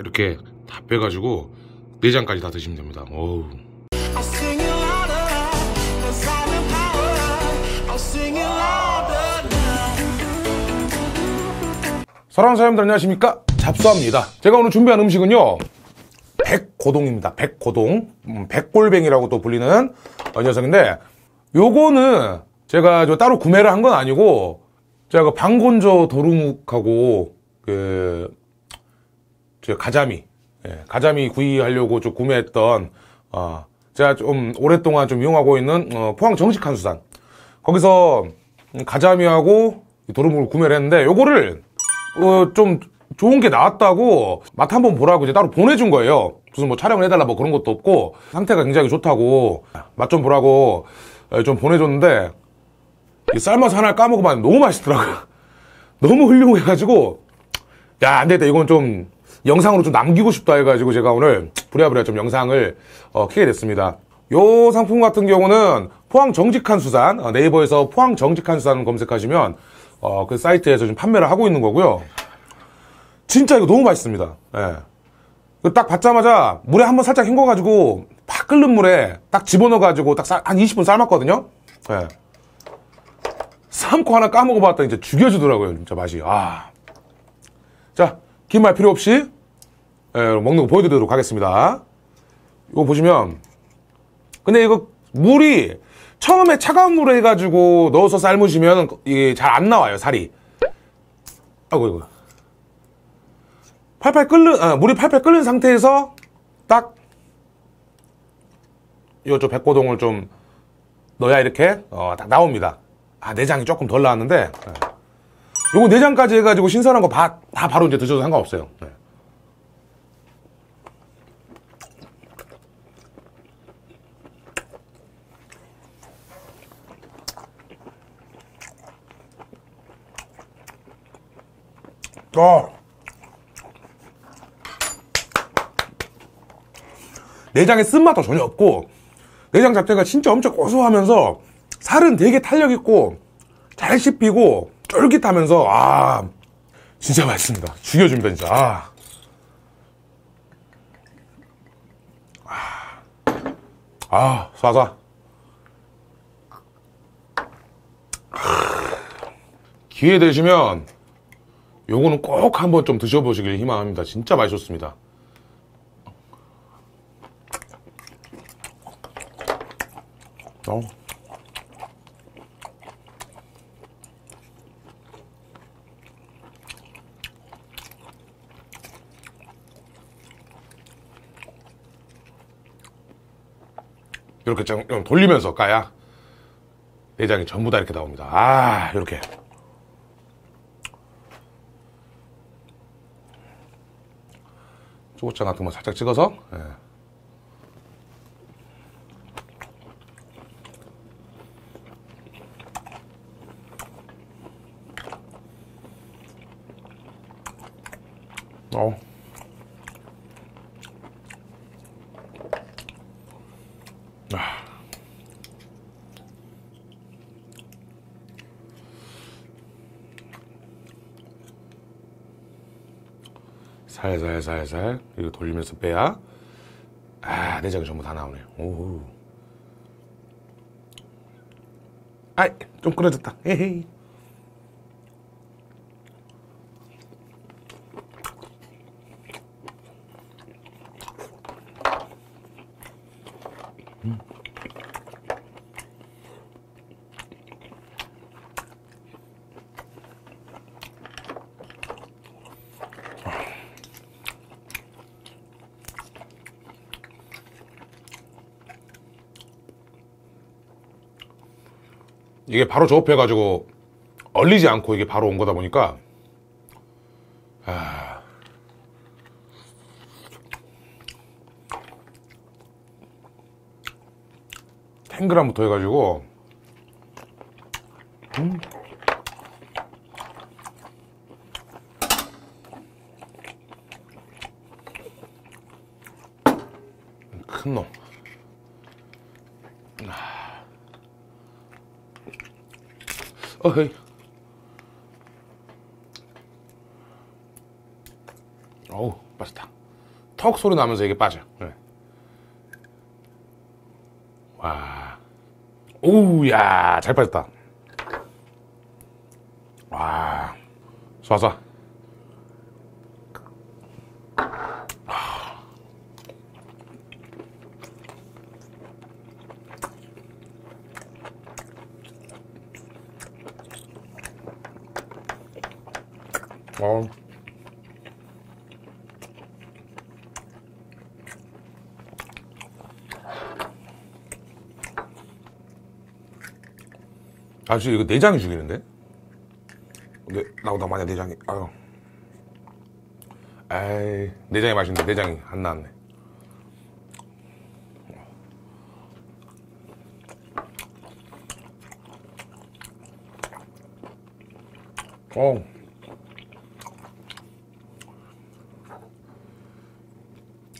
이렇게 다 빼가지고 내장까지 다 드시면 됩니다. 어우. 사랑하는 사람들 안녕하십니까? 잡수합니다. 제가 오늘 준비한 음식은요. 백고동입니다. 백고동. 음, 백골뱅이라고 또 불리는 어, 녀석인데 요거는 제가 저 따로 구매를 한 건 아니고 제가 그 방건조 도루묵하고 그저 가자미 예, 가자미 구이하려고 좀 구매했던 어, 제가 좀 오랫동안 좀 이용하고 있는 어, 포항 정식 한 수산 거기서 가자미하고 이 도루묵을 구매를 했는데 요거를 어, 좀 좋은 게 나왔다고 맛 한번 보라고 이제 따로 보내준 거예요. 무슨 뭐 촬영을 해달라 뭐 그런 것도 없고 상태가 굉장히 좋다고 맛 좀 보라고 어, 좀 보내줬는데 이 쌀맛 하나 까먹어봤는데 너무 맛있더라고요. 너무 훌륭해가지고 야 안되겠다 이건 좀 영상으로 좀 남기고 싶다 해가지고 제가 오늘 부랴부랴 좀 영상을 어, 키게 됐습니다. 요 상품 같은 경우는 포항 정직한 수산 어, 네이버에서 포항 정직한 수산 검색하시면 어, 그 사이트에서 지금 판매를 하고 있는 거고요. 진짜 이거 너무 맛있습니다. 예. 그딱 받자마자 물에 한번 살짝 헹궈가지고 팍 끓는 물에 딱 집어넣어가지고 딱 한 20분 삶았거든요. 예. 삶고 하나 까먹어봤더니 이제 죽여주더라고요. 진짜 맛이. 아. 자, 긴 말 필요 없이 예, 먹는 거 보여드리도록 하겠습니다. 이거 보시면 근데 이거 물이 처음에 차가운 물에 해가지고 넣어서 삶으시면 이게 잘 안 나와요 살이. 아이고 이거. 팔팔 끓는 아, 물이 팔팔 끓는 상태에서 딱 요저 백고동을 좀 넣어야 이렇게 어, 딱 나옵니다. 아 내장이 조금 덜 나왔는데 예. 요거 내장까지 해가지고 신선한 거 다 바로 이제 드셔도 상관없어요. 예. 어. 내장의 쓴맛도 전혀 없고 내장 자체가 진짜 엄청 고소하면서 살은 되게 탄력 있고 잘 씹히고 쫄깃하면서 아 진짜 맛있습니다. 죽여줍니다 진짜. 아. 아, 쏴쏴. 기회 되시면 요거는 꼭 한번 좀 드셔보시길 희망합니다. 진짜 맛있었습니다. 어. 이렇게 좀 돌리면서 까야 내장이 전부 다 이렇게 나옵니다. 아, 이렇게. 초고추장 같은 거 살짝 찍어서 예. 어. 살살살살. 이거 돌리면서 빼야. 아 내장이 전부 다 나오네 오 아이 좀 끊어졌다. 에헤이 이게 바로 조업해가지고 얼리지 않고 이게 바로 온 거다 보니까 아... 탱그람부터 해가지고 음. 큰 놈. 어헤이. 어우, 맛있다. 턱 소리 나면서 이게 빠져. 네. 와. 오우, 야, 잘 빠졌다. 와. 쏴쏴. 어. 아, 진짜 이거 내장이 죽이는데? 네, 나오다 마냐 내장이. 아유. 에이, 내장이 맛있는데 내장이 안 나왔네. 어.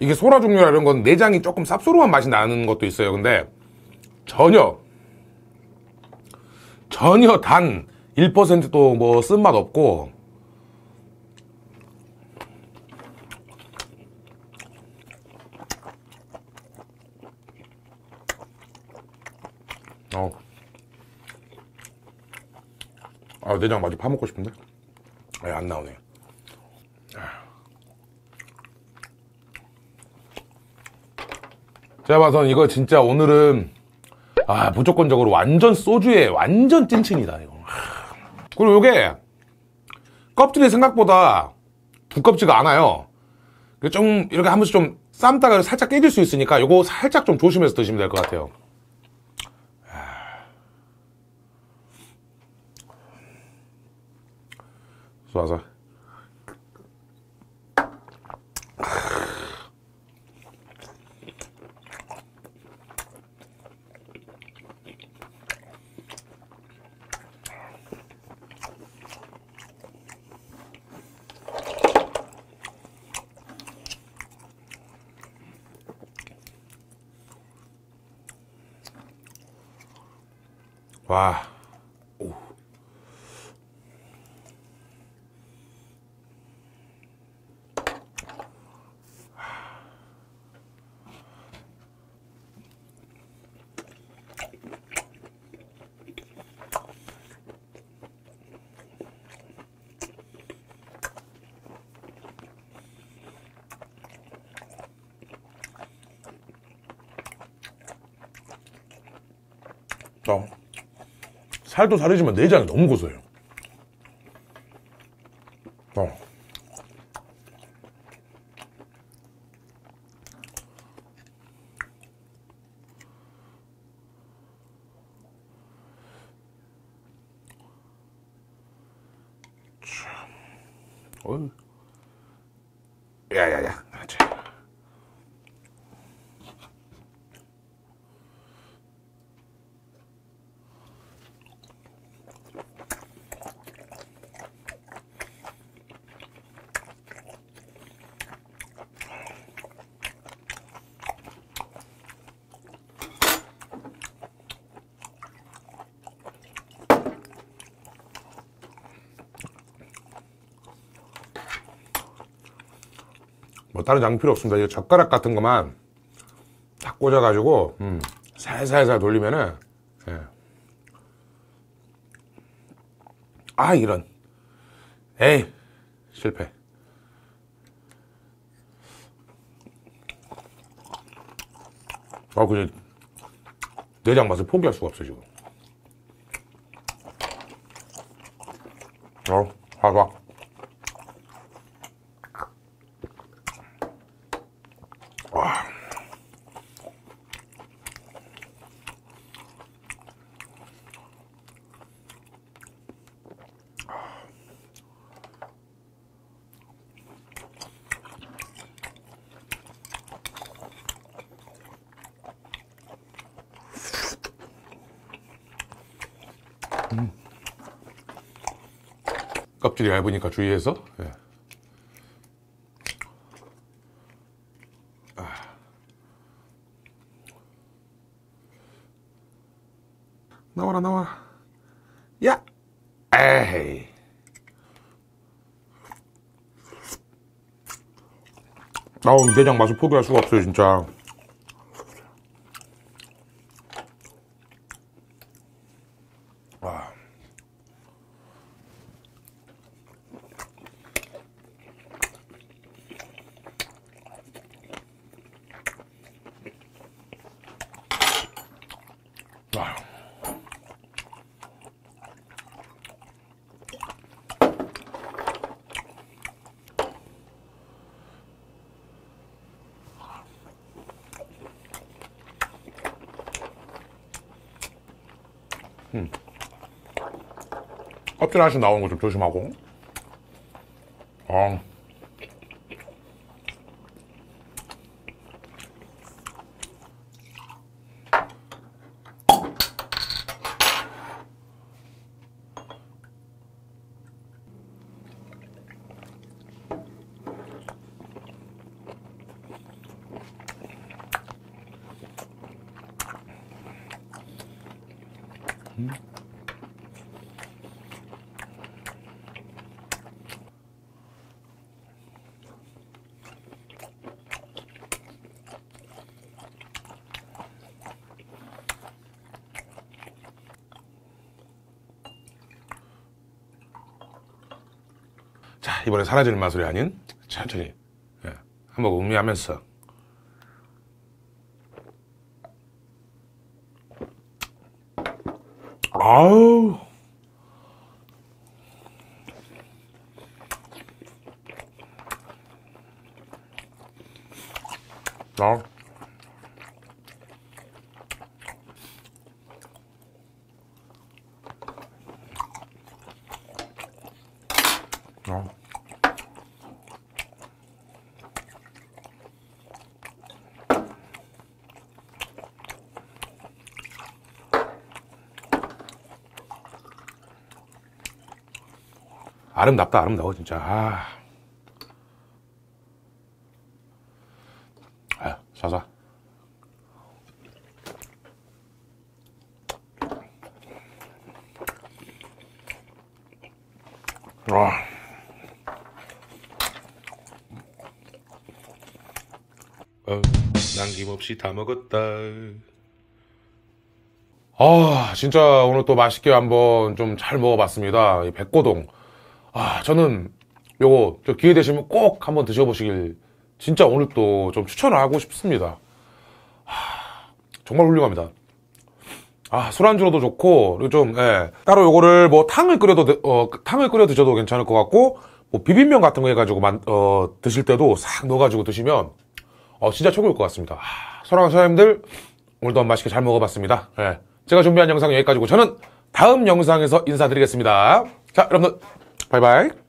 이게 소라 종류라 이런 건 내장이 조금 쌉소름한 맛이 나는 것도 있어요. 근데 전혀 전혀 단 1%도 뭐 쓴맛 없고 어. 아, 내장 마저 파먹고 싶은데? 아, 안 나오네. 제가 봐선 이거 진짜 오늘은 아 무조건적으로 완전 소주에 완전 찐친이다 이거. 하. 그리고 요게 껍질이 생각보다 두껍지가 않아요. 그좀 이렇게 한 번씩 좀 쌈다가 살짝 깨질 수 있으니까 요거 살짝 좀 조심해서 드시면 될 것 같아요. 쏴서 와. 오. 어. 살도 살이지만 내장이 너무 고소해요. 어. 야야야. 자. 뭐 다른 장비 필요 없습니다. 이 젓가락 같은 것만 딱 꽂아가지고 음, 살살살 돌리면은 예. 아 이런 에이 실패. 아 그냥 내장 맛을 포기할 수가 없어 지금. 어, 봐 봐. 껍질이 얇으니까 주의해서. 예. 아. 나와라 나와라. 야. 에이. 아우, 내장 맛을 포기할 수가 없어요, 진짜. 와. 와. 껍질 하나씩 나오는 거 좀 조심하고. 어. 자, 이번에 사라지는 마술이 아닌 천천히 예, 한번 음미하면서 아우 아. 아. 아름답다 아름다워 진짜 아, 아 사사 와. 어, 남김없이 다 먹었다. 아, 진짜 오늘 또 맛있게 한번 좀 잘 먹어봤습니다. 이 백고동. 아, 저는 요거 저 기회 되시면 꼭 한번 드셔보시길 진짜 오늘 또 좀 추천을 하고 싶습니다. 아, 정말 훌륭합니다. 아, 술안주로도 좋고, 그리고 좀, 예, 따로 요거를 뭐 탕을 끓여도, 드- 어, 탕을 끓여 드셔도 괜찮을 것 같고, 뭐 비빔면 같은 거 해가지고 만, 어, 드실 때도 싹 넣어가지고 드시면, 어, 진짜 최고일 것 같습니다. 아, 사랑하는 사장님들, 오늘도 맛있게 잘 먹어봤습니다. 예. 제가 준비한 영상 여기까지고, 저는 다음 영상에서 인사드리겠습니다. 자, 여러분들, 바이바이.